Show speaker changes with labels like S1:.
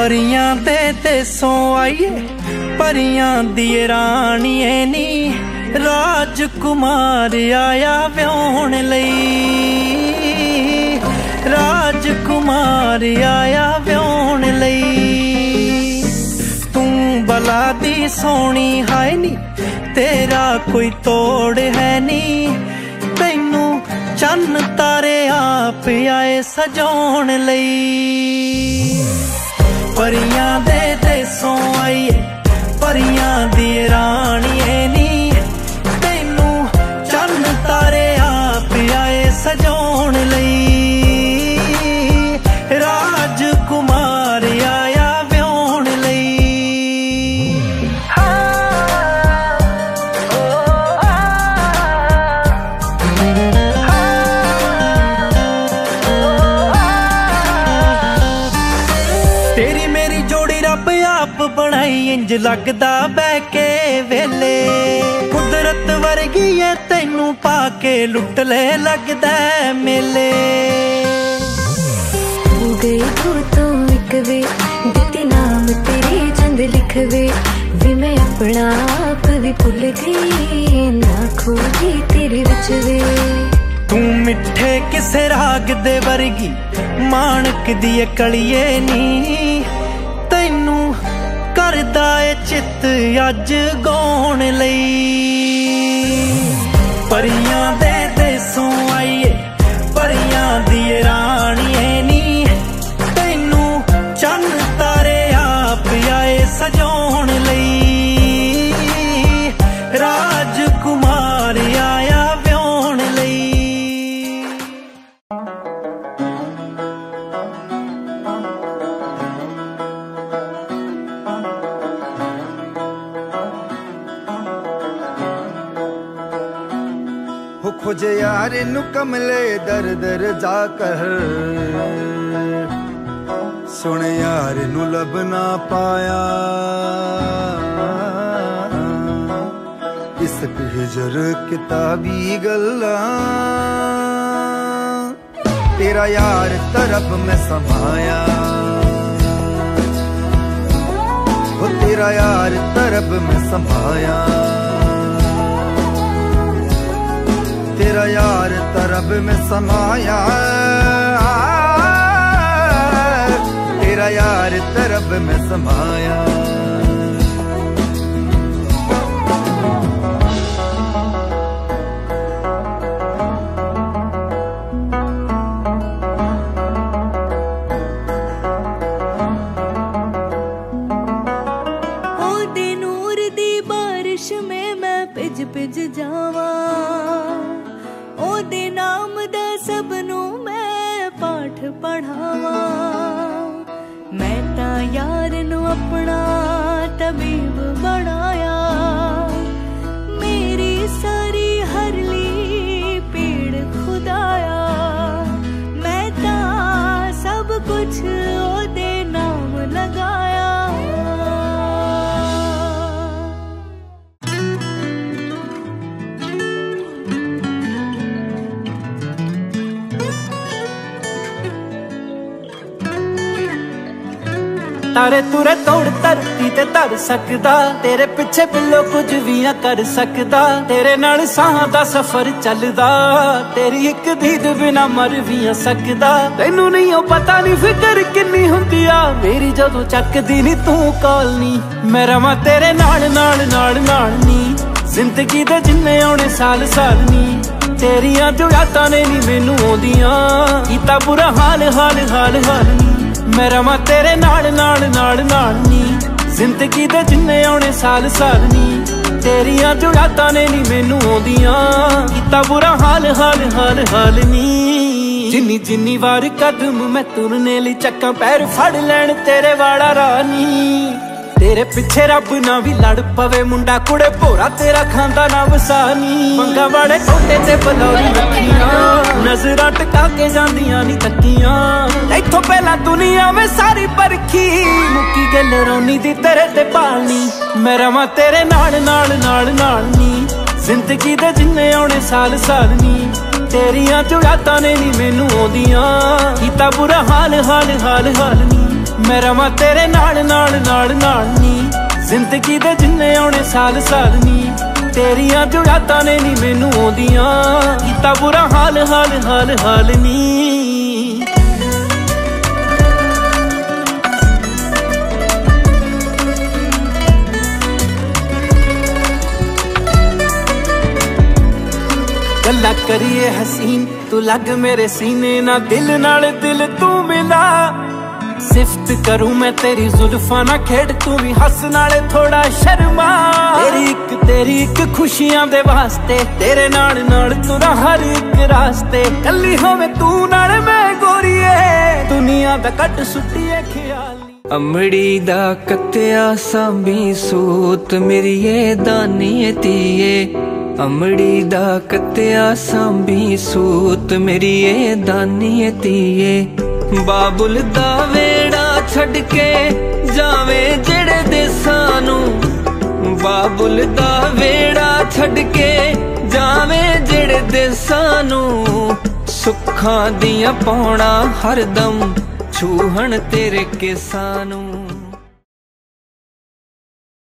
S1: ਪਰੀਆਂ ਤੇ ਦੇਸੋਂ ਆਈਏ, ਪਰੀਆਂ ਦੀ ਰਾਣੀਏ ਨੀ। ਰਾਜਕੁਮਾਰ ਆਇਆ ਵਿਆਹਣ ਲਈ। ਰਾਜਕੁਮਾਰ ਆਇਆ ਵਿਆਹਣ ਲਈ। ਤੂੰ ਬਲਾ ਦੀ ਸੋਹਣੀ ਹੈ ਨੀ, ਤੇਰਾ ਕੋਈ ਤੋੜ ਹੈ ਨੀ। ਤੈਨੂੰ ਚੰਨ ਤਾਰੇ ਆਪ ਆਏ ਸਜਾਉਣ ਲਈ। ਪਰੀਆਂ ਦੇ ਦੇਸੋਂ ਆਈਏ ਪਰੀਆਂ ਦੀ ਰਾਣੀਏ ਬਣਾਈ ਇੰਜ ਲੱਗਦਾ ਬਹਿ ਕੇ ਵੇਲੇ। ਕੁਦਰਤ ਵਰਗੀ ਏ ਤੈਨੂੰ ਪਾ ਕੇ ਲੁੱਟ ਲੈ ਲੱਗਦਾ ਮੇਲੇ।
S2: ਹੋ ਗਈ ਤੂੰ ਤੋਂ ਇੱਕ ਵੇ ਦਿੱਤੀ ਨਾਮ ਤੇਰੀ ਚੰਦ ਲਿਖਵੇ। ਵੀ ਮੈਂ ਆਪਣਾ ਆਪ ਵੀ ਭੁੱਲ ਗਈ ਨਾ ਖੋਦੀ ਤੇਰੇ ਵਿੱਚ ਵੇ
S1: ਤੂੰ ਮਿੱਠੇ ਕਿਸੇ ਰਾਗ ਦੇ ਵਰਗੀ ਮਾਣਕ ਦੀ ਕਲੀਏ ਨੀ। ਕਰਦਾ ਏ ਚਿੱਤ ਅੱਜ ਗਾਉਣ ਲਈ। ਪਰੀਆਂ ਦੇ
S3: ਹੋ ਯਾਰ ਨੂੰ ਕਮਲੇ ਦਰ ਦਰ ਜਾ ਕਰ ਸੁਣ ਯਾਰ ਨੂੰ ਲੱਭ ਨਾ ਪਾਇਆ ਇਸ ਹਿਜਰ ਕਿਤਾਬੀ ਗੱਲਾਂ ਤੇਰਾ ਯਾਰ ਤਰਬ ਮੈਂ ਸਮਾਇਆ ਹੋ ਤੇਰਾ ਯਾਰ ਤਰਬ ਮੈਂ ਸਮਾਇਆ तेरा यार तरब में समाया तेरा यार तरब में समाया
S2: में ਭਿੱਜ ਜਾਵਾਂ। ਉਹਦੇ ਨਾਮ ਦਾ ਸਭ ਨੂੰ ਮੈਂ ਪਾਠ ਪੜਾਵਾਂ ਮੈਂ ਤਾਂ ਯਾਰ ਨੂੰ ਆਪਣਾ ਤਬੀਬ ਬਣਾਇਆ
S1: ਤਾਰੇ ਤੁਰੇ ਤੋੜ ਧਰਤੀ ਤੇ ਧਰ ਸਕਦਾ। ਤੇਰੇ ਪਿੱਛੇ ਬਿੱਲੋ ਕੁਝ ਵੀ ਨਾ ਕਰ ਸਕਦਾ। ਤੇਰੇ ਨਾਲ ਸਾਹਾਂ ਦਾ ਸਫ਼ਰ ਚੱਲਦਾ। ਤੇਰੀ ਇੱਕ ਦੀਦ ਬਿਨਾ ਮਰ ਵੀ ਨਾ ਸਕਦਾ। ਤੈਨੂੰ ਨਹੀਂ ਉਹ ਪਤਾ ਨਹੀਂ ਫਿਕਰ ਕਿੰਨੀ ਹੁੰਦੀ ਆ। ਮੇਰੀ ਜਦੋਂ ਚੱਕਦੀ ਨਹੀਂ ਤੂੰ ਕਾਲ ਨਹੀਂ ਮੈਂ ਰਵਾਂ ਤੇਰੇ ਨਾਲ ਨਾਲ ਨਾਲ ਨਾਲ ਨਹੀਂ ਜ਼ਿੰਦਗੀ ਦੇ ਜਿੰਨੇ ਆਉਣੇ ਸਾਲ ਸਾਲ ਨਹੀਂ ਤੇਰੀਆਂ ਜੋ ਯਾਦਾਂ ਨੇ ਨਹੀਂ ਮੈਨੂੰ ਆਉਂਦੀਆਂ। ਕੀਤਾ ਬੁਰਾ ਹਾਲ ਹਾਲ ਹਾਲ ਹਾਲ ਨਹੀਂ ਮੈਂ ਰਵਾਂ ਤੇਰੇ ਨਾਲ ਨਾਲ ਨਾਲ ਨਾਲ ਨੀ। ਜ਼ਿੰਦਗੀ ਦੇ ਜਿੰਨੇ ਆਉਣੇ ਸਾਲ ਸਾਲ ਨੀ। ਤੇਰੀਆਂ ਜੋ ਨੇ ਨੀ ਮੈਨੂੰ ਆਉਂਦੀਆਂ। ਕੀਤਾ ਬੁਰਾ ਹਾਲ ਹਾਲ ਹਾਲ ਹਾਲ ਨੀ। ਜਿੰਨੀ ਜਿੰਨੀ ਵਾਰ ਕਦਮ ਮੈਂ ਤੁਰਨੇ ਲਈ ਚੱਕਾਂ, ਪੈਰ ਫੜ ਲੈਣ ਤੇਰੇ ਵਾਲਾ ਰਾਨੀ ਤੇਰੇ ਪਿੱਛੇ ਰੱਬ ਨਾ ਵੀ ਲੜ ਪਵੇ। ਮੁੰਡਾ ਕੁੜੇ ਭੋਰਾ ਤੇਰਾ ਖਾਂਦਾ ਨਾ ਵਸਾਨੀ। ਮੰਗਾ ਵਾਲੇ ਛੋਟੇ ਤੇ ਬਲੌਰੀ ਰੱਖੀਆਂ। ਨਜ਼ਰਾਂ ਟਕਾ ਕੇ ਜਾਂਦੀਆਂ ਨਹੀਂ ਤੱਕੀਆਂ। ਇੱਥੋਂ ਪਹਿਲਾਂ ਦੁਨੀਆ ਵੇ ਸਾਰੀ ਪਰਖੀ। ਮੁੱਕੀ ਗੱਲ ਰੋਣੀ ਦੀ ਤੇਰੇ ਤੇ ਪਾਲਣੀ ਮੈਂ ਰਵਾਂ ਤੇਰੇ ਨਾਲ ਨਾਲ ਨਾਲ ਨਾਲ ਨੀ। ਜ਼ਿੰਦਗੀ ਦੇ ਜਿੰਨੇ ਆਉਣੇ ਸਾਲ ਸਾਲ ਨੀ। ਤੇਰੀਆਂ ਜੋ ਨੇ ਨੀ ਮੈਨੂੰ ਆਉਂਦੀਆਂ। ਕੀਤਾ ਬੁਰਾ ਹਾਲ ਹਾਲ ਹਾਲ ਹਾਲ ਨੀ। ਮੇਰਾ ਮਾ ਤੇਰੇ ਨਾਲ ਨਾਲ ਨਾਲ ਨਾਲ ਨੀ। ਜ਼ਿੰਦਗੀ ਦੇ ਜਿੰਨੇ ਆਉਣੇ ਸਾਲ ਸਾਲ ਨੀ। ਤੇਰੀਆਂ ਜੋ ਨੇ ਨੀ ਮੈਨੂੰ ਆਉਂਦੀਆਂ। ਕੀਤਾ ਬੁਰਾ ਹਾਲ ਹਾਲ ਹਾਲ ਹਾਲ ਨੀ। ਗੱਲਾਂ ਕਰੀਏ ਹਸੀਨ, ਤੂੰ ਲੱਗ ਮੇਰੇ ਸੀਨੇ ਨਾਲ। ਦਿਲ ਨਾਲ ਦਿਲ ਤੂੰ ਮਿਲਾ। ਸਿਫਤ ਕਰੂੰ ਮੈਂ ਤੇਰੀ ਜ਼ੁਲਫਾਂ ਨਾਲ ਖੇਡ, ਤੂੰ ਵੀ ਹੱਸ ਨਾਲੇ ਥੋੜਾ ਸ਼ਰਮਾ। ਤੇਰੀ ਇੱਕ ਤੇਰੀ ਇੱਕ ਖੁਸ਼ੀਆਂ ਦੇ ਵਾਸਤੇ, ਤੇਰੇ ਨਾਲ ਨਾਲ ਤੁਰਾ ਹਰ ਇੱਕ ਰਾਸਤੇ। ਕੱਲੀ ਹੋਵੇਂ ਤੂੰ ਨਾਲ ਮੈਂ ਗੋਰੀਏ, ਦੁਨੀਆ ਦਾ ਕੱਟ ਸੁੱਟੀਏ ਖਿਆਲ।
S4: ਅਮੜੀ ਦਾ ਕੱਤਿਆ ਸਾਂਭੀ ਸੂਤ, ਮੇਰੀ ਏ ਦਾਨੀਏ ਤੀਏ ਅਮੜੀ ਦਾ ਕੱਤਿਆ ਸਾਂਭੀ ਸੂਤ ਮੇਰੀਏ ਦਾਨੀਏ ਤੀਏ ਬਾਬੁਲ ਦਾ ਛੱਡ ਕੇ ਜਾਵੇਂ ਜਿਹੜੇ ਦੇਸਾਂ ਨੂੰ ਬਾਬੁਲ ਦਾ ਵੇੜਾ ਛੱਡ ਕੇ ਜਾਵੇਂ ਜਿਹੜੇ ਦੇਸਾਂ ਨੂੰ ਸੁੱਖਾਂ ਦੀਆਂ ਪਾਉਣਾ ਹਰਦਮ ਛੂਹਣ ਤੇਰੇ ਕੇਸਾਂ ਨੂੰ